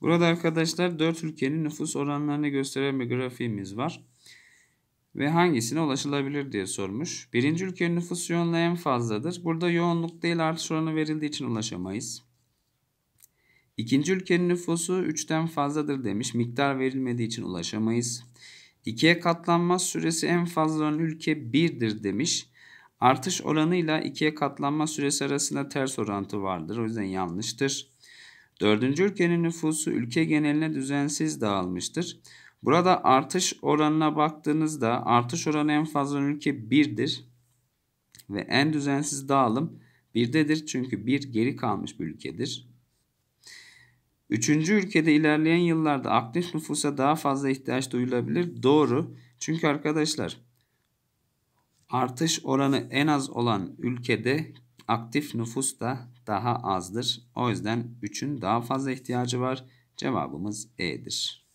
Burada arkadaşlar 4 ülkenin nüfus oranlarını gösteren bir grafiğimiz var. Ve hangisine ulaşılabilir diye sormuş. Birinci ülkenin nüfus yoğunluğu en fazladır. Burada yoğunluk değil artış oranı verildiği için ulaşamayız. İkinci ülkenin nüfusu 3'ten fazladır demiş. Miktar verilmediği için ulaşamayız. İkiye katlanma süresi en fazla olan ülke 1'dir demiş. Artış oranıyla ikiye katlanma süresi arasında ters orantı vardır. O yüzden yanlıştır. Dördüncü ülkenin nüfusu ülke geneline düzensiz dağılmıştır. Burada artış oranına baktığınızda artış oranı en fazla ülke 1'dir. Ve en düzensiz dağılım 1'dedir. Çünkü 1 geri kalmış bir ülkedir. Üçüncü ülkede ilerleyen yıllarda aktif nüfusa daha fazla ihtiyaç duyulabilir. Doğru. Çünkü arkadaşlar artış oranı en az olan ülkede aktif nüfus da daha azdır. O yüzden 3'ün daha fazla ihtiyacı var. Cevabımız E'dir.